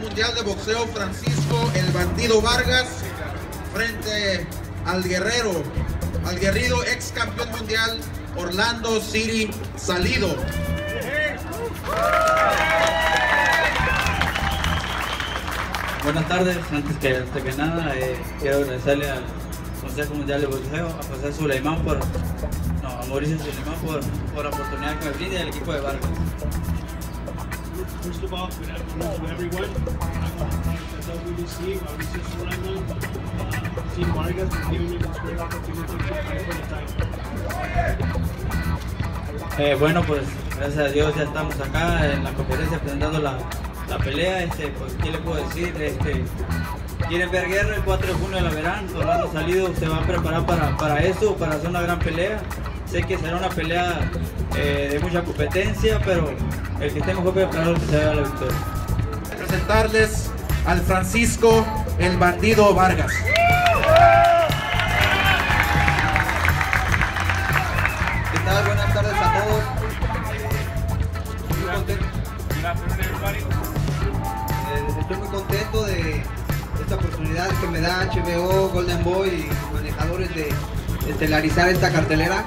mundial de boxeo Francisco el Bandido Vargas frente al guerrero, al guerrido ex campeón mundial Orlando City Salido. Buenas tardes, antes que, antes que nada eh, quiero agradecerle al Consejo Mundial de Boxeo, a José Suleimán por, no, a Mauricio Suleimán por, por la oportunidad que me brinda y al equipo de Vargas. First of all, good afternoon to everyone. Team Vargas this great opportunity bueno, pues gracias a Dios ya estamos acá en la conferencia presentando la, la pelea. Este, pues, ¿Qué le puedo decir? Este, quieren ver guerra el 4 de junio la verán. Orlando Salido se va a preparar para, para eso, para hacer una gran pelea. Sé que será una pelea eh, de mucha competencia, pero el que esté mejor preparado que se vea la victoria. Presentarles al Francisco el Bandido Vargas. ¿Qué tal? Buenas tardes a todos. Muy contento, eh, estoy muy contento de esta oportunidad que me da HBO, Golden Boy y manejadores de estelarizar esta cartelera.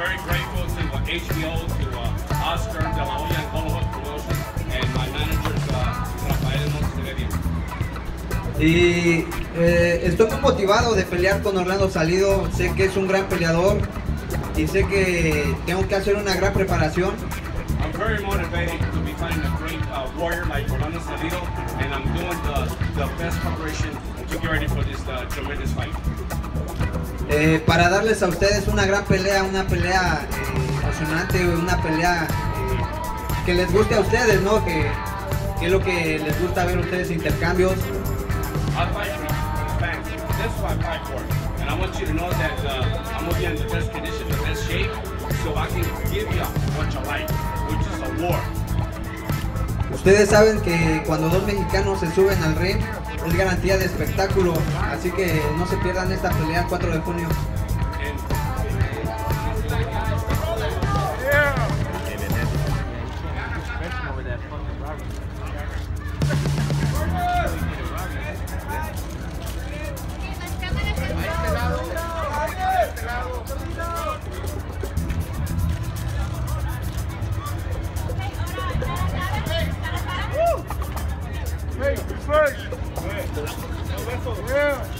I'm very grateful to uh, HBO, to uh, Oscar de la Hoya and Hollywood Promotions, and my managers, uh, Rafael. Y eh, estoy muy motivado de pelear con Orlando Salido. Sé que es un gran peleador y sé que tengo que hacer una gran preparación. I'm very motivated to be fighting a great uh, warrior like Orlando Salido, and I'm doing the, the best preparation uh. Eh, para darles a ustedes una gran pelea, una pelea eh, emocionante, una pelea eh, que les guste a ustedes, ¿no? Que, que es lo que les gusta ver a ustedes intercambios. I fight for the fans. That's what I fight for. And I want you to know that uh, I'm going to be in the best condition, the best shape, so I can give you what you like, which is a war. Ustedes saben que cuando dos mexicanos se suben al ring es garantía de espectáculo. Así que no se pierdan esta pelea 4 de junio. Hey! 예.